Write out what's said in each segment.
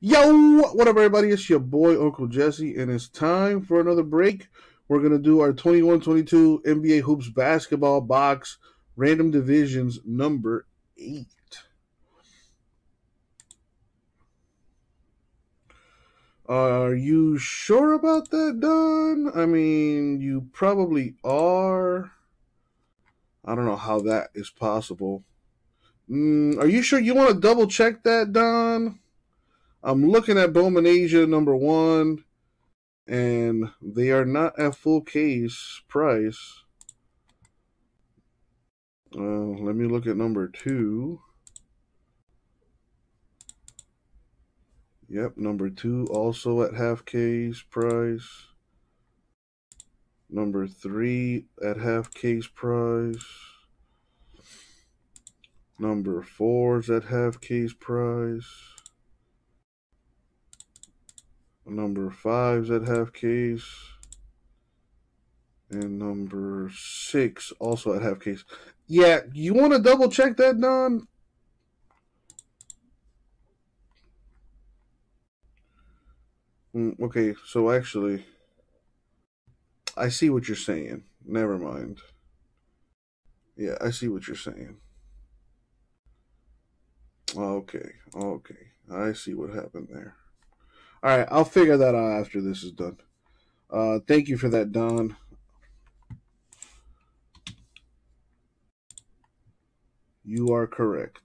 Yo, what up, everybody? It's your boy, Uncle Jesse, and it's time for another break. We're going to do our 21 22 NBA Hoops basketball box random divisions number eight. Are you sure about that, Don? I mean, you probably are. I don't know how that is possible. Mm, are you sure you want to double check that, Don? I'm looking at Bowman Asia number one, and they are not at full case price. Uh, let me look at number two. Yep, number two also at half case price. Number three at half case price. Number four's at half case price. Number five's at half case. And number six also at half case. Yeah, you want to double check that, Don? Mm, okay, so actually, I see what you're saying. Never mind. Yeah, I see what you're saying. Okay, okay. I see what happened there. All right, I'll figure that out after this is done. Uh, thank you for that, Don. You are correct.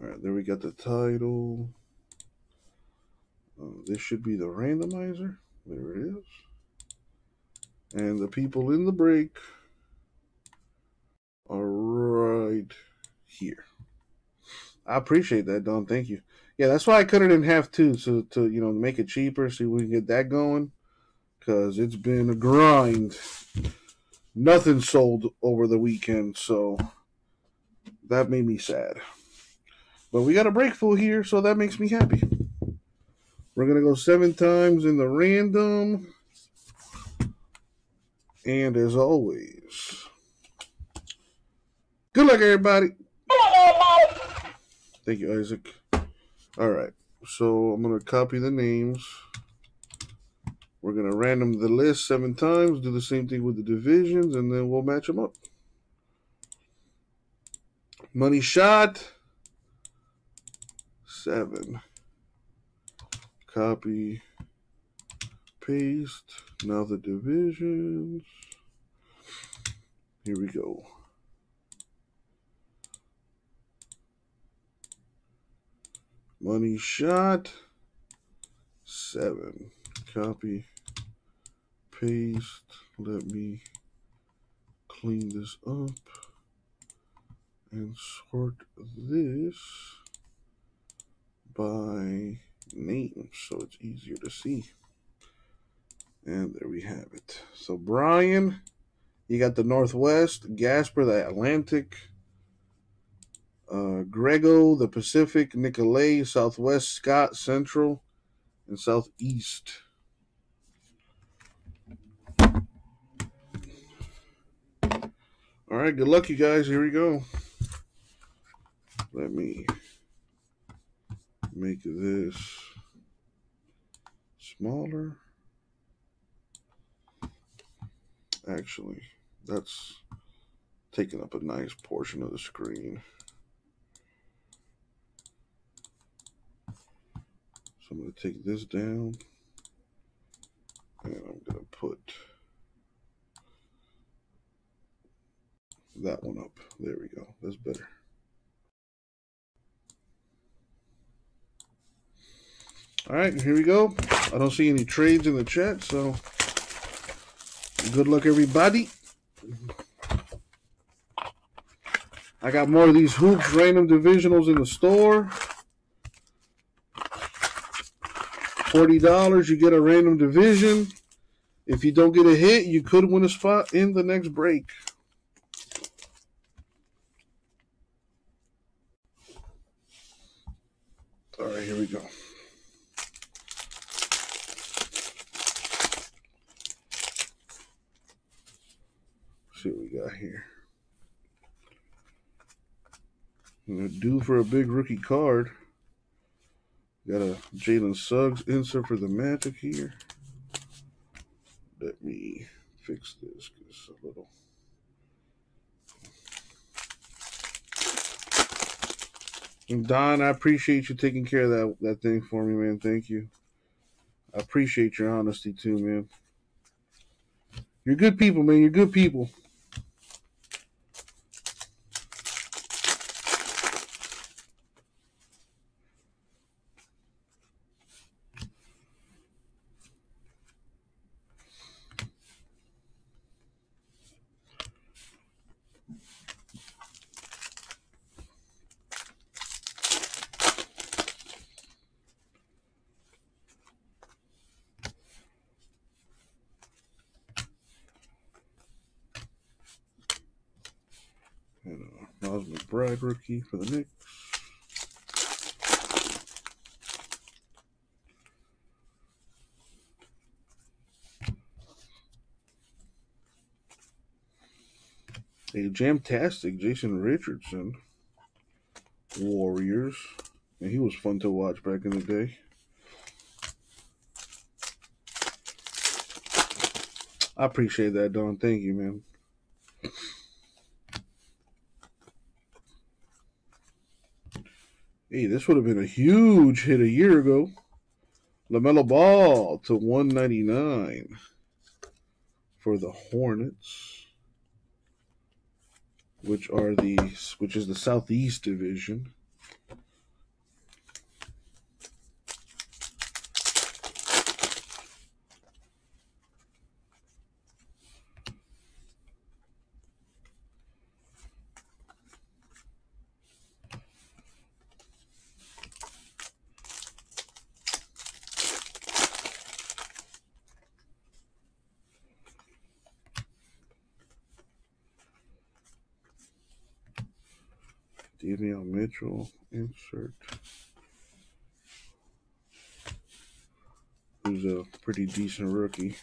All right, there we got the title. Uh, this should be the randomizer. There it is. And the people in the break are right here. I appreciate that, Don. Thank you. Yeah, that's why I cut it in half too, so to you know make it cheaper, see if we can get that going. Cause it's been a grind. Nothing sold over the weekend, so that made me sad. But we got a break full here, so that makes me happy. We're gonna go seven times in the random. And as always, good luck, everybody. Thank you, Isaac. All right, so I'm going to copy the names. We're going to random the list seven times, do the same thing with the divisions, and then we'll match them up. Money shot, seven. Copy, paste. Now the divisions. Here we go. Money shot. Seven. Copy. Paste. Let me clean this up and sort this by name so it's easier to see. And there we have it. So Brian, you got the Northwest, Gasper, the Atlantic, uh, Grego, the Pacific, Nicolay, Southwest, Scott, Central, and Southeast. All right, good luck, you guys. Here we go. Let me make this smaller. Actually, that's taking up a nice portion of the screen. I'm going to take this down and I'm going to put that one up. There we go. That's better. All right, here we go. I don't see any trades in the chat, so Good luck, everybody. I got more of these hoops random divisionals in the store. $40, you get a random division. If you don't get a hit, you could win a spot in the next break. All right, here we go. Let's see what we got here. Due for a big rookie card. Got a Jalen Suggs insert for the Magic here. Let me fix this because a little. And Don, I appreciate you taking care of that that thing for me, man. Thank you. I appreciate your honesty too, man. You're good people, man. You're good people. McBride rookie for the Knicks. A Jamtastic Jason Richardson Warriors. And he was fun to watch back in the day. I appreciate that, Don. Thank you, man. Hey, this would have been a huge hit a year ago. LaMelo Ball to 199 for the Hornets, which are the which is the Southeast Division. Davion Mitchell, insert. Who's a pretty decent rookie.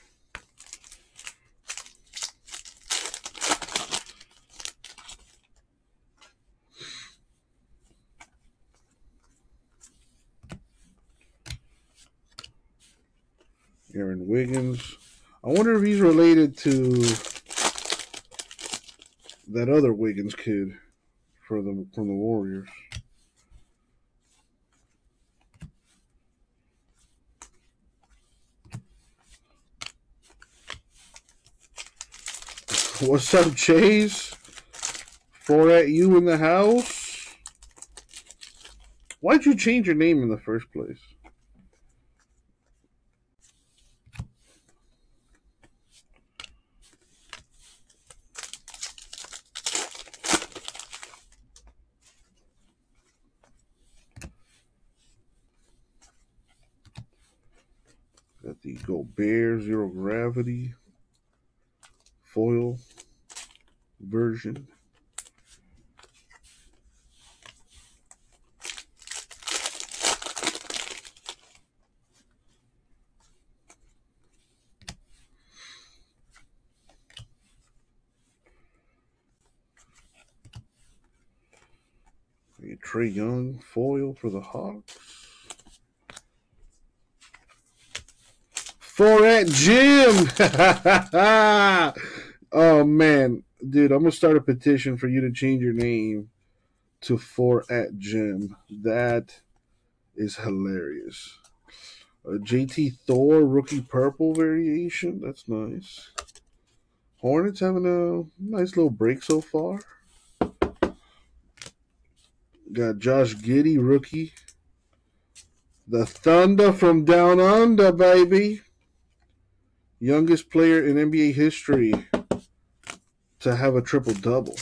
Aaron Wiggins. I wonder if he's related to that other Wiggins kid for the from the Warriors. What's up, Chase? Four at you in the house? Why'd you change your name in the first place? Got the Gobert Zero Gravity foil version. Trae Young foil for the Hawks. For at Jim. oh man, dude, I'm gonna start a petition for you to change your name to For at Jim. That is hilarious. A JT Thor rookie purple variation. That's nice. Hornets having a nice little break so far. Got Josh Giddey rookie. The Thunder from down under, baby youngest player in NBA history to have a triple double.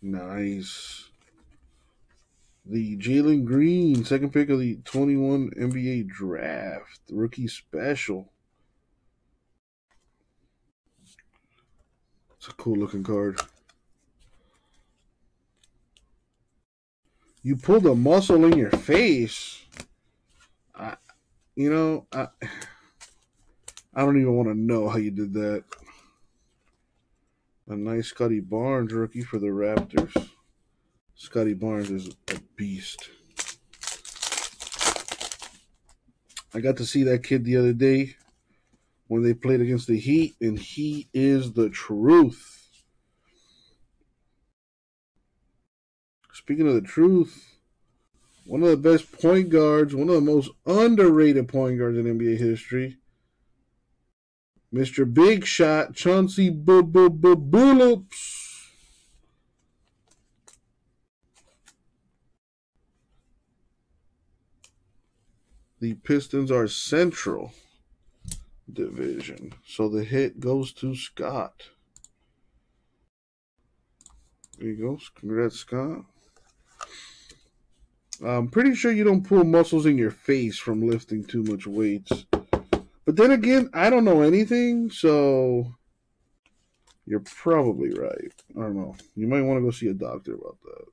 Nice. The Jalen Green, second pick of the 21 NBA draft, rookie special. It's a cool looking card. You pulled a muscle in your face. I, you know, I, I don't even want to know how you did that. A nice Scottie Barnes rookie for the Raptors. Scottie Barnes is a beast. I got to see that kid the other day when they played against the Heat, and he is the truth. Speaking of the truth, one of the best point guards, one of the most underrated point guards in NBA history, Mr. Big Shot, Chauncey Billups. The Pistons are Central Division. So the hit goes to Scott. There you go. Congrats, Scott. I'm pretty sure you don't pull muscles in your face from lifting too much weights. But then again, I don't know anything, so you're probably right. I don't know. You might want to go see a doctor about that.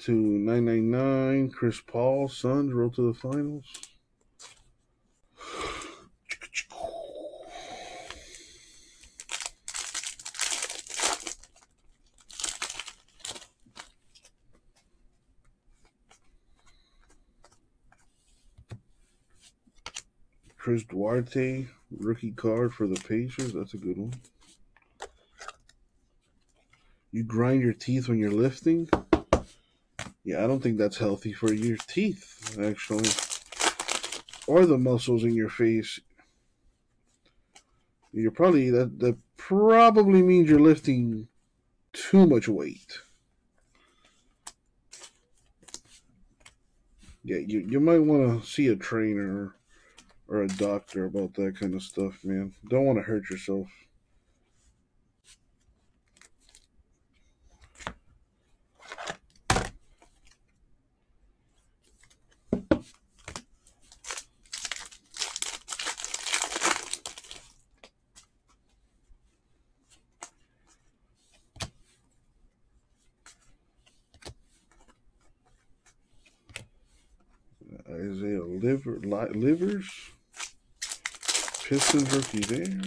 To 999. Chris Paul, Suns roll to the finals. Chris Duarte, rookie card for the Pacers. That's a good one. You grind your teeth when you're lifting. Yeah, I don't think that's healthy for your teeth, actually. Or the muscles in your face. You're probably that that probably means you're lifting too much weight. Yeah, you, you might want to see a trainer or a doctor about that kind of stuff, man. Don't want to hurt yourself. Isaiah Liver, Livers. Pistons rookie there.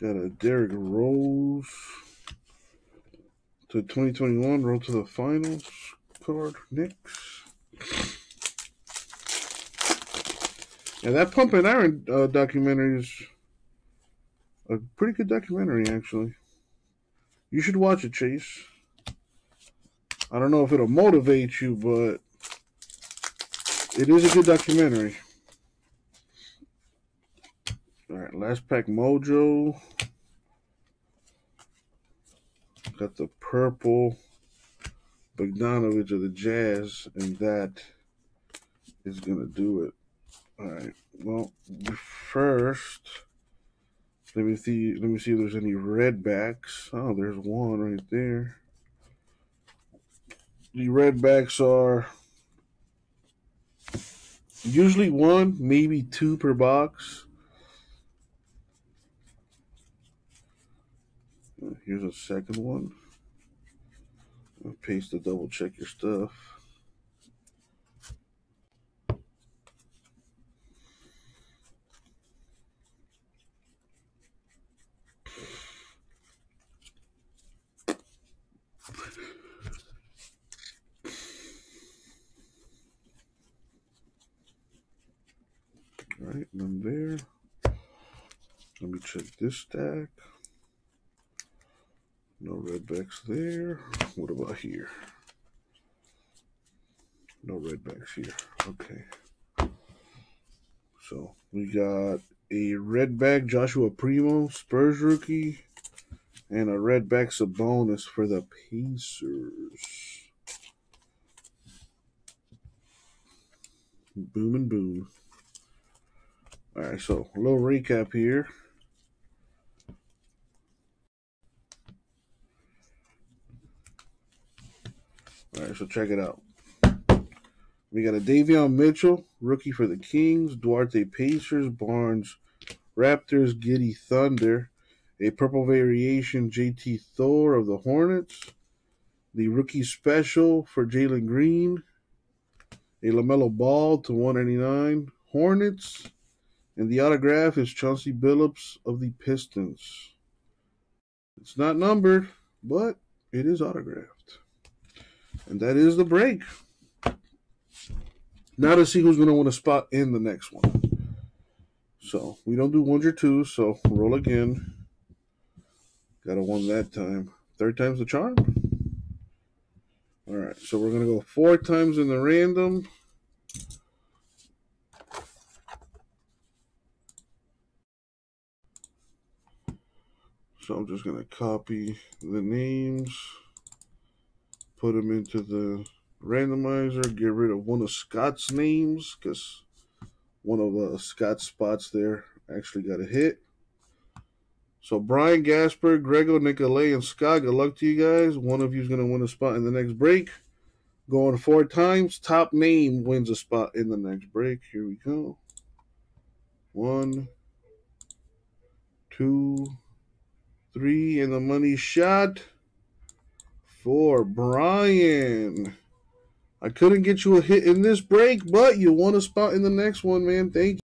Got a Derrick Rose to 2021, roll to the finals card, Knicks. Yeah, that Pumping Iron uh, documentary is a pretty good documentary, actually. You should watch it, Chase. I don't know if it'll motivate you, but it is a good documentary. All right, last pack mojo. Got the purple Bogdanovich of the Jazz, and that is going to do it. All right. Well, first, let me see. Let me see if there's any red backs. Oh, there's one right there. The red backs are usually one, maybe two per box. Here's a second one. I'll paste to double check your stuff. All right, none there. Let me check this stack. Redbacks there. What about here? No redbacks here. Okay. So we got a red back Joshua Primo, Spurs rookie, and a red back Sabonis for the Pacers. Boom and boom. All right, so a little recap here. All right, so check it out. We got a Davion Mitchell, rookie for the Kings, Duarte Pacers, Barnes Raptors, Giddey Thunder, a purple variation JT Thor of the Hornets, the rookie special for Jalen Green, a LaMelo Ball to 199 Hornets, and the autograph is Chauncey Billups of the Pistons. It's not numbered, but it is autographed. And that is the break. Now to see who's going to win a spot in the next one. So we don't do ones or twos, so roll again. Got a one that time. Third time's the charm. All right, so we're going to go four times in the random. So I'm just going to copy the names, put them into the randomizer, get rid of one of Scott's names because one of uh, Scott's spots there actually got a hit. So Brian Gasper, Grego, Nicolay, and Scott, good luck to you guys. One of you is going to win a spot in the next break. Going four times. Top name wins a spot in the next break. Here we go. One, two, three, and the money shot for Brian. I couldn't get you a hit in this break, but you won a spot in the next one, man. Thank you.